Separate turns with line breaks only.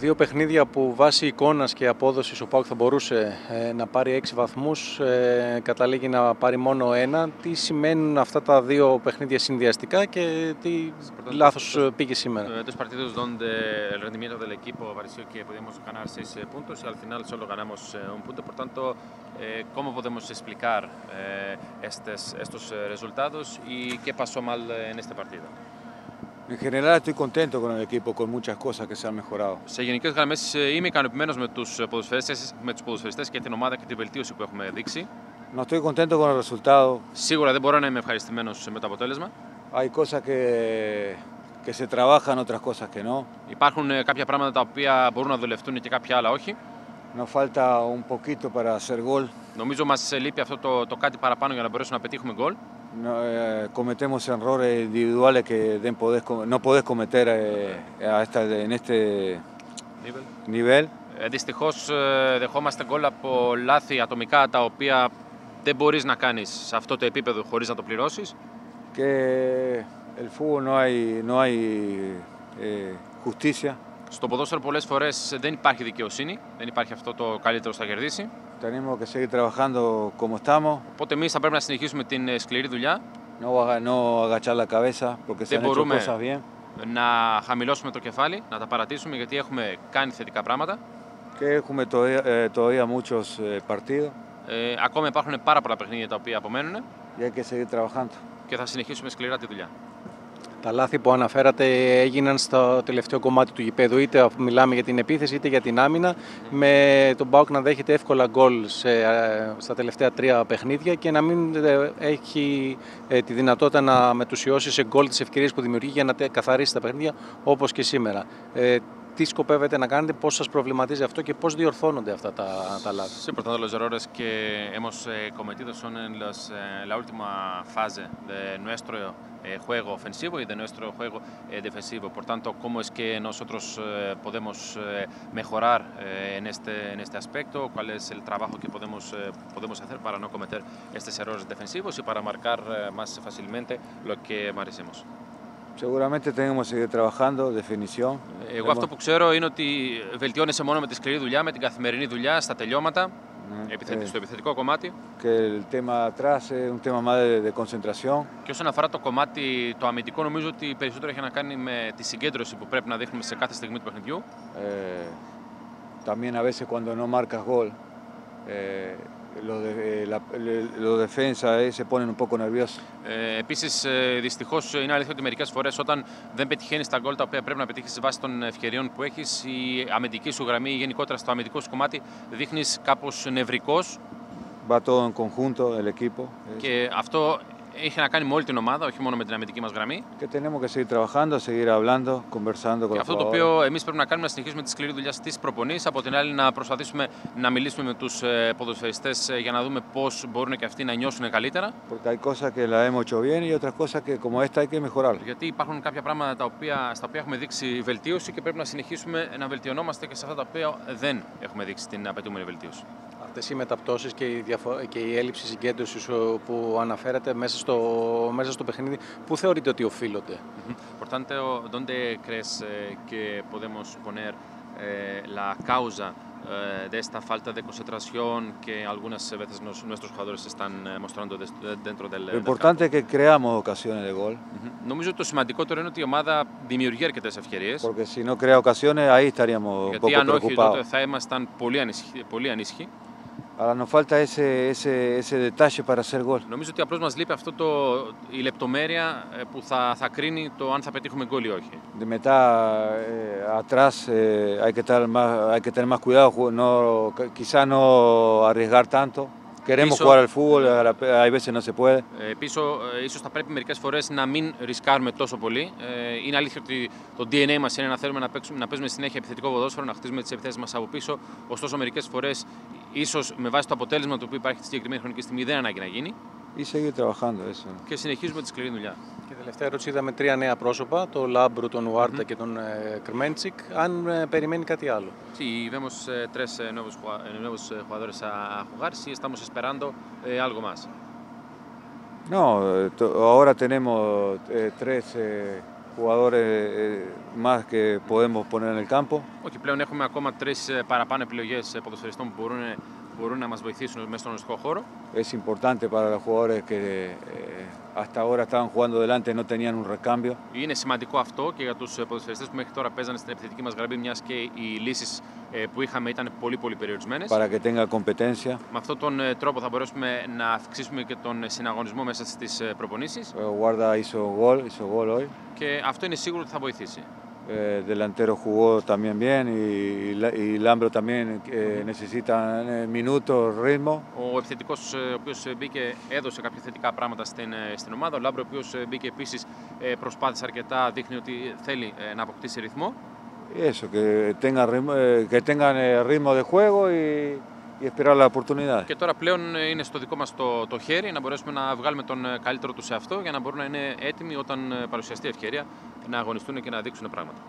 Δύο παιχνίδια που βάση εικόνας και απόδοσης ο θα μπορούσε ε, να πάρει έξι βαθμούς, ε, καταλήγει να πάρει μόνο ένα. Τι σημαίνουν αυτά τα δύο παιχνίδια συνδυαστικά και τι λάθος πήγε σήμερα;
Του παρτίδε δόντε el rendimiento del equipo pareció que podíamos ganar seis eh, puntos y al final solo ganamos eh, un punto. Por tanto, eh, ¿cómo podemos explicar estos resultados y qué pasó mal en este partido?
En general estoy contento con el equipo, con muchas cosas que se han mejorado.
Σε γενικές γραμμές είμαι ικανοποιημένος με τους ποδοσφαιριστές με τους ποδοσφαιριστές και την ομάδα και τη βελτίωση που έχουμε δείξει.
No estoy contento con el resultado.
Σίγουρα δεν μπορώ να είμαι ευχαριστημένος με το αποτέλεσμα.
Hay cosas que, que se trabajan, otras cosas que no.
Υπάρχουν ε, κάποια πράγματα τα οποία μπορούν να δουλευτούν και κάποια άλλα όχι.
Nos falta un poquito para hacer gol.
Νομίζω μας λείπει αυτό το, το κάτι παραπάνω για να μπορέσουμε να πετύχουμε γκολ.
No, eh, cometemos errores individuales que den podés com- no podés cometer eh, a esta- en este nivel.
Δυστυχώς δεχόμαστε γκολ από λάθη ατομικά τα οποία δεν μπορείς να κάνεις σε αυτό το επίπεδο χωρίς να το πληρώσεις.
Que el fútbol no hay, no hay eh, justicia.
Στο ποδόσφαιρο πολλές φορές δεν υπάρχει δικαιοσύνη, δεν υπάρχει αυτό το καλύτερο θα κερδίσει.
Tenemos que seguir trabajando como estamos,
Οπότε εμείς θα πρέπει να συνεχίσουμε την ε, σκληρή δουλειά,
no, aga- no agachar la cabeza porque se
Δεν
han hecho
μπορούμε.
cosas bien.
να χαμηλώσουμε το κεφάλι, να τα παρατήσουμε γιατί έχουμε κάνει θετικά πράγματα.
Que έχουμε todavía, eh, todavía muchos eh, partidos
Ε, ακόμα υπάρχουν πάρα πολλά παιχνίδια τα οποία απομένουν
y hay que seguir trabajando.
και θα συνεχίσουμε σκληρά τη δουλειά.
Τα λάθη που αναφέρατε έγιναν στο τελευταίο κομμάτι του γηπέδου, είτε αφού μιλάμε για την επίθεση είτε για την άμυνα, με τον Μπάουκ να δέχεται εύκολα γκολ σε, ε, στα τελευταία τρία παιχνίδια και να μην ε, έχει ε, τη δυνατότητα να μετουσιώσει σε γκολ τις ευκαιρίες που δημιουργεί για να τε- καθαρίσει τα παιχνίδια όπως και σήμερα. Ε, τι σκοπεύετε να κάνετε, πώς σας προβληματίζει αυτό και πώς διορθώνονται αυτά τα, τα λάθη.
Sí, por tanto, los errores que hemos eh, cometido son en los, eh, la última fase de nuestro eh, juego ofensivo y de nuestro juego eh, defensivo. Por tanto, ¿cómo es que nosotros eh, podemos eh, mejorar eh, en, este, en este aspecto? ¿Cuál es el trabajo que podemos, eh, podemos hacer para no cometer estos errores defensivos y para marcar eh, más fácilmente lo que merecemos?
Seguramente tenemos que seguir trabajando, definición.
Εγώ αυτό που ξέρω είναι ότι βελτιώνεσαι μόνο με τη σκληρή δουλειά, με την καθημερινή δουλειά, στα τελειώματα,
Eh,
επιθετη-
eh,
στο επιθετικό κομμάτι.
que el tema atrás es un tema más de, de concentración.
Και όσον αφορά το κομμάτι το αμυντικό, νομίζω ότι περισσότερο έχει να κάνει με τη συγκέντρωση που πρέπει να δείχνουμε σε κάθε στιγμή του παιχνιδιού.
Eh, también a veces cuando no marcas gol, eh, los, de- eh, la- le- los defensas eh, se ponen un poco nerviosos.
Ε, Επίσης, δυστυχώς είναι αλήθεια ότι μερικές φορές όταν δεν πετυχαίνεις τα γκολ τα οποία πρέπει να πετύχεις βάσει των ευκαιριών που έχεις, η αμυντική σου γραμμή ή γενικότερα στο αμυντικό σου κομμάτι δείχνεις κάπως νευρικός
Va todo en conjunto el equipo. eh,
και αυτό έχει να κάνει με όλη την ομάδα, όχι μόνο με την αμυντική μας γραμμή.
que tenemos que seguir trabajando, seguir hablando, conversando con
Και
los
αυτό το
jugadores.
οποίο εμείς πρέπει να κάνουμε να συνεχίσουμε τη σκληρή δουλειά στις προπονήσεις. Από την άλλη, να προσπαθήσουμε να μιλήσουμε με τους ποδοσφαιριστές για να δούμε πώς μπορούν και αυτοί να νιώσουν καλύτερα.
Porque hay cosas que las hemos hecho bien y otras cosas que como esta hay que mejorar.
Γιατί υπάρχουν κάποια πράγματα τα οποία, στα οποία έχουμε δείξει βελτίωση και πρέπει να συνεχίσουμε να βελτιωνόμαστε και σε αυτά τα οποία δεν έχουμε δείξει την απαιτούμενη βελτίωση.
Αυτές οι μεταπτώσεις και η, διαφο- και η έλλειψη συγκέντρωσης ο, που αναφέρατε μέσα στο, μέσα στο παιχνίδι, πού θεωρείτε ότι οφείλονται.
Por tanto, ¿dónde crees eh, que podemos poner eh, la causa eh, de esta falta de concentración que algunas veces nos- nuestros jugadores están eh, mostrando des- dentro del,
Lo
del
importante es que creamos ocasiones de gol,
campo? Ujú. Νομίζω ότι το σημαντικότερο είναι ότι η ομάδα δημιουργεί αρκετέ ευκαιρίε.
porque si no crea ocasiones ahí estaríamos un
Γιατί
poco
αν όχι, τότε
preocupados.
θα ήμασταν πολύ ανήσυχοι. Πολύ ανήσυχοι.
Ahora nos falta ese, ese, ese detalle para hacer gol.
Νομίζω ότι απλώς μας λείπει αυτό το, η λεπτομέρεια ε, που θα, θα κρίνει το αν θα πετύχουμε γκολ ή όχι.
De meta eh, atrás eh, hay, que estar más, hay que tener más cuidado, ju- no, quizá no arriesgar tanto. Queremos
Piso.
jugar al fútbol, a la- hay veces no se puede.
Ε, πίσω, ε, ίσως θα πρέπει μερικές φορές να μην ρισκάρουμε τόσο πολύ. Ε, είναι αλήθεια ότι το DNA μας είναι να θέλουμε να, παίξουμε, να παίζουμε συνέχεια επιθετικό ποδόσφαιρο, να χτίζουμε τις επιθέσεις μας από πίσω. Ωστόσο, μερικές φορές, ίσως με βάση το αποτέλεσμα το οποίο υπάρχει τη συγκεκριμένη χρονική στιγμή, δεν ανάγκη να γίνει.
Y seguir trabajando eso.
Και συνεχίζουμε τη σκληρή δουλειά.
Και τελευταία ερώτηση, είδαμε τρία νέα πρόσωπα, τον Λάμπρου, τον Ουάρτα και τον ε, Κρμέντσικ. Αν ε, περιμένει κάτι άλλο.
Sí, vemos eh, tres eh, nuevos, jugua- eh, nuevos eh, jugadores a, a jugar. Sí, estamos esperando eh, algo más.
No, eh, to- ahora tenemos eh, tres eh, jugadores eh, más que podemos poner en el campo.
Όχι, πλέον έχουμε ακόμα τρει παραπάνω επιλογέ ποδοσφαιριστών που μπορούν, μπορούν να μα βοηθήσουν μέσα στον οριστικό χώρο.
Es importante para los jugadores que eh, hasta ahora estaban jugando delante no tenían un recambio.
Είναι σημαντικό αυτό και για τους ποδοσφαιριστές που μέχρι τώρα παίζανε στην επιθετική μας γραμμή, μιας και οι λύσεις που είχαμε ήταν πολύ πολύ περιορισμένες.
Para que tenga competencia.
Με αυτόν τον τρόπο θα μπορέσουμε να αυξήσουμε και τον συναγωνισμό μέσα στις προπονήσεις.
Ο Guarda hizo gol, hizo gol hoy.
Και αυτό είναι σίγουρο ότι θα βοηθήσει.
Eh, delantero jugó también bien y, y Lambro también eh, necesita minutos, ritmo.
Ο επιθετικός, ο οποίος μπήκε, έδωσε κάποια θετικά πράγματα στην, στην ομάδα. Ο Λάμπρος, ο οποίος μπήκε επίσης, προσπάθησε αρκετά, δείχνει ότι θέλει να αποκτήσει ρυθμό.
Eso, que tengan ritmo, que tengan ritmo de juego y, y esperar la oportunidad.
Και τώρα πλέον είναι στο δικό μας το, το χέρι να μπορέσουμε να βγάλουμε τον καλύτερο του σε αυτό για να μπορούν να είναι έτοιμοι όταν παρουσιαστεί ευκαιρία να αγωνιστούν και να δείξουν πράγματα.